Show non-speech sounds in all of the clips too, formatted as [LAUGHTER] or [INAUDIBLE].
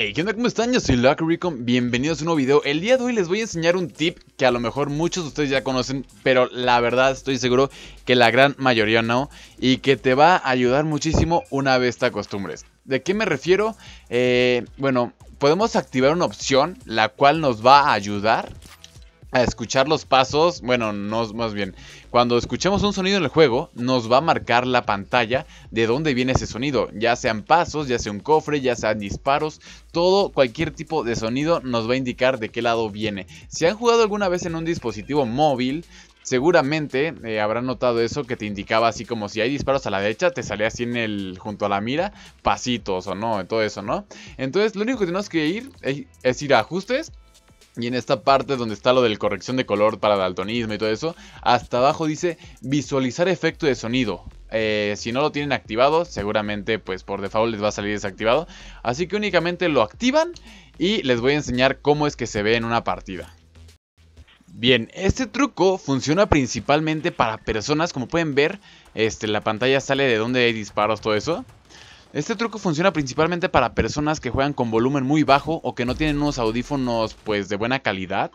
Hey, ¿qué onda? ¿Cómo están? Yo soy Lucky bienvenidos a un nuevo video. El día de hoy les voy a enseñar un tip que a lo mejor muchos de ustedes ya conocen, pero la verdad estoy seguro que la gran mayoría no, y que te va a ayudar muchísimo una vez te acostumbres. ¿De qué me refiero? Eh, bueno, podemos activar una opción la cual nos va a ayudar a escuchar los pasos, bueno, no más bien, cuando escuchemos un sonido en el juego, nos va a marcar la pantalla de dónde viene ese sonido, ya sean pasos, ya sea un cofre, ya sean disparos, todo, cualquier tipo de sonido nos va a indicar de qué lado viene. Si han jugado alguna vez en un dispositivo móvil, Seguramente eh, habrán notado eso que te indicaba así como si hay disparos a la derecha, te salía así en el junto a la mira, pasitos o no, todo eso, ¿no? Entonces lo único que tenemos que ir es ir a ajustes y en esta parte donde está lo del corrección de color para daltonismo y todo eso, hasta abajo dice visualizar efecto de sonido. Eh, si no lo tienen activado, seguramente pues por default les va a salir desactivado. Así que únicamente lo activan y les voy a enseñar cómo es que se ve en una partida. Bien, este truco funciona principalmente para personas, como pueden ver, este, la pantalla sale de donde hay disparos, todo eso. Este truco funciona principalmente para personas que juegan con volumen muy bajo o que no tienen unos audífonos pues de buena calidad.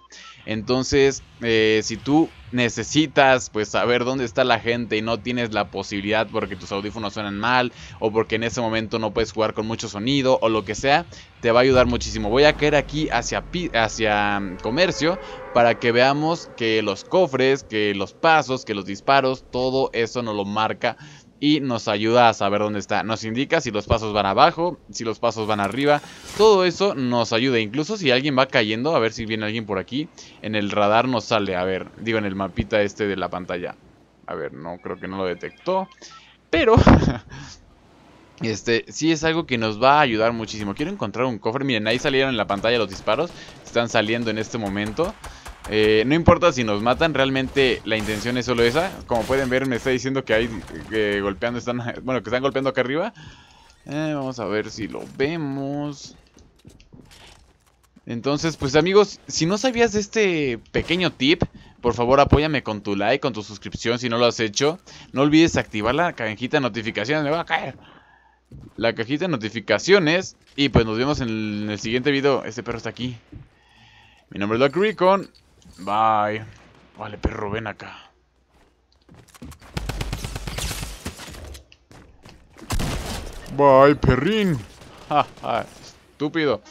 Entonces, eh, si tú necesitas pues saber dónde está la gente y no tienes la posibilidad porque tus audífonos suenan mal o porque en ese momento no puedes jugar con mucho sonido o lo que sea, te va a ayudar muchísimo. Voy a caer aquí hacia, hacia mm, comercio para que veamos que los cofres, que los pasos, que los disparos, todo eso nos lo marca y nos ayuda a saber dónde está. Nos indica si los pasos van abajo, si los pasos van arriba. Todo eso nos ayuda. Incluso si alguien va cayendo, a ver si viene alguien por aquí. En el radar nos sale, a ver, digo en el mapita este de la pantalla. A ver, no, creo que no lo detectó. Pero... [LAUGHS] Este, sí es algo que nos va a ayudar muchísimo. Quiero encontrar un cofre. Miren, ahí salieron en la pantalla los disparos. Están saliendo en este momento. Eh, no importa si nos matan, realmente la intención es solo esa. Como pueden ver, me está diciendo que hay que golpeando, están, [LAUGHS] bueno, que están golpeando acá arriba. Eh, vamos a ver si lo vemos. Entonces, pues amigos, si no sabías este pequeño tip, por favor apóyame con tu like, con tu suscripción si no lo has hecho. No olvides activar la cajita de notificaciones, me va a caer. La cajita de notificaciones. Y pues nos vemos en el, siguiente video. Este perro está aquí. Mi nombre es Doc Recon. Bye. Vale, perro, ven acá. Bye, perrín. Ja, [LAUGHS] ja, estúpido.